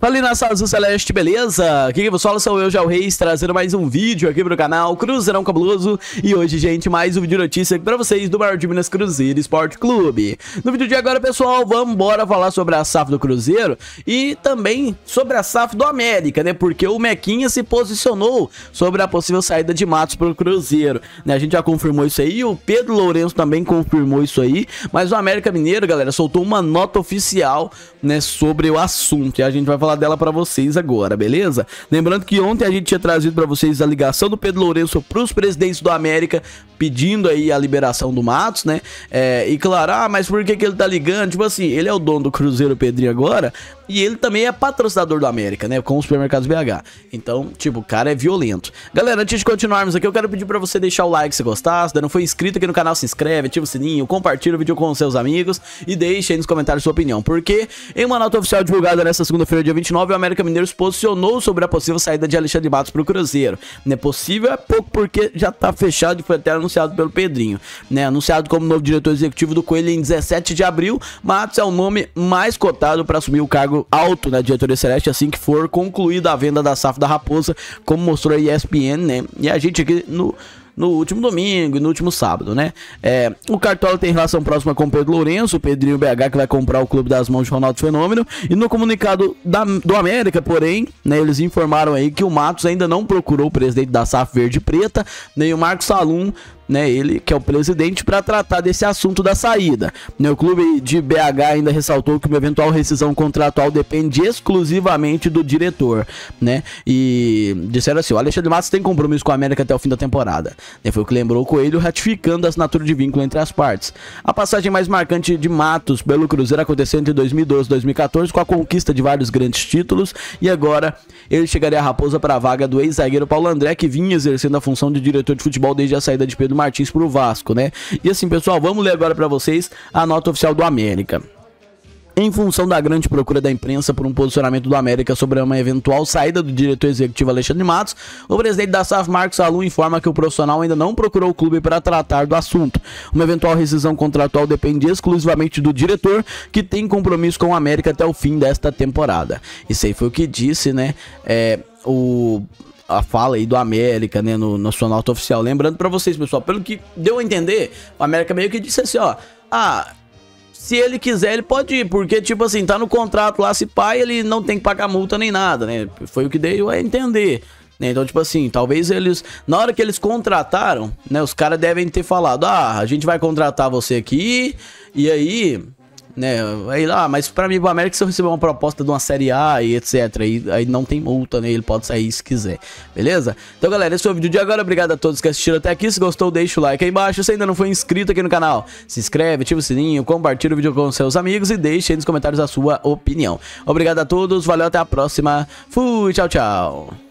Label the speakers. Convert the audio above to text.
Speaker 1: Fala nação azul celeste, beleza? Aqui que vos fala sou eu, o Reis, trazendo mais um vídeo aqui pro canal Cruzeirão Cabuloso E hoje, gente, mais um vídeo de notícia aqui pra vocês do maior de Minas Cruzeiro Esporte Clube No vídeo de agora, pessoal, vamos falar sobre a SAF do Cruzeiro E também sobre a SAF do América, né? Porque o Mequinha se posicionou sobre a possível saída de Matos pro Cruzeiro né? A gente já confirmou isso aí, o Pedro Lourenço também confirmou isso aí Mas o América Mineiro, galera, soltou uma nota oficial, né, sobre o assunto E a gente vai falar falar dela para vocês agora, beleza? Lembrando que ontem a gente tinha trazido para vocês a ligação do Pedro Lourenço pros presidentes do América pedindo aí a liberação do Matos, né? É, e claro, ah, mas por que, que ele tá ligando? Tipo assim, ele é o dono do Cruzeiro Pedrinho agora e ele também é patrocinador do América, né? Com os supermercados BH. Então, tipo, o cara é violento. Galera, antes de continuarmos aqui, eu quero pedir pra você deixar o like se gostar. Se não foi inscrito aqui no canal, se inscreve, ativa o sininho, compartilha o vídeo com os seus amigos e deixe aí nos comentários sua opinião. Porque em uma nota oficial divulgada nesta segunda-feira, dia 29, o América Mineiro se posicionou sobre a possível saída de Alexandre Matos pro Cruzeiro. Não é possível, é pouco porque já tá fechado e foi até anunciado pelo Pedrinho. Né? Anunciado como novo diretor executivo do Coelho em 17 de abril, Matos é o nome mais cotado para assumir o cargo alto na diretoria celeste assim que for concluída a venda da SAF da Raposa, como mostrou a ESPN, né? E a gente aqui no no último domingo e no último sábado, né? É, o Cartola tem relação próxima com o Pedro Lourenço, o Pedrinho BH que vai comprar o clube das mãos de Ronaldo Fenômeno. E no comunicado da, do América, porém, né, eles informaram aí que o Matos ainda não procurou o presidente da SAF Verde Preta, nem o Marcos Salum né, ele que é o presidente, para tratar desse assunto da saída. Né, o clube de BH ainda ressaltou que uma eventual rescisão contratual depende exclusivamente do diretor, né? E disseram assim: o Alexandre Matos tem compromisso com a América até o fim da temporada. Né, foi o que lembrou o Coelho, ratificando a assinatura de vínculo entre as partes. A passagem mais marcante de Matos pelo Cruzeiro aconteceu entre 2012 e 2014 com a conquista de vários grandes títulos e agora ele chegaria a Raposa para a vaga do ex-zagueiro Paulo André, que vinha exercendo a função de diretor de futebol desde a saída de Pedro Pedro Martins pro Vasco, né? E assim, pessoal, vamos ler agora para vocês a nota oficial do América. Em função da grande procura da imprensa por um posicionamento do América sobre uma eventual saída do diretor executivo Alexandre Matos, o presidente da SAF, Marcos Alun, informa que o profissional ainda não procurou o clube para tratar do assunto. Uma eventual rescisão contratual depende exclusivamente do diretor, que tem compromisso com o América até o fim desta temporada. Isso aí foi o que disse, né? É, o a fala aí do América, né, no, na sua nota oficial. Lembrando para vocês, pessoal, pelo que deu a entender, o América meio que disse assim, ó, ah, se ele quiser, ele pode ir, porque, tipo assim, tá no contrato lá, se pai, ele não tem que pagar multa nem nada, né? Foi o que deu a entender. Né? Então, tipo assim, talvez eles, na hora que eles contrataram, né, os caras devem ter falado, ah, a gente vai contratar você aqui, e aí né? Aí lá, ah, mas para mim o América se eu receber uma proposta de uma série A e etc, aí, aí não tem multa, né? Ele pode sair se quiser. Beleza? Então, galera, esse foi o vídeo de agora. Obrigado a todos que assistiram até aqui. Se gostou, deixa o like aí embaixo. Se ainda não foi inscrito aqui no canal, se inscreve, ativa o sininho, compartilha o vídeo com seus amigos e deixe aí nos comentários a sua opinião. Obrigado a todos, valeu, até a próxima. Fui, tchau, tchau.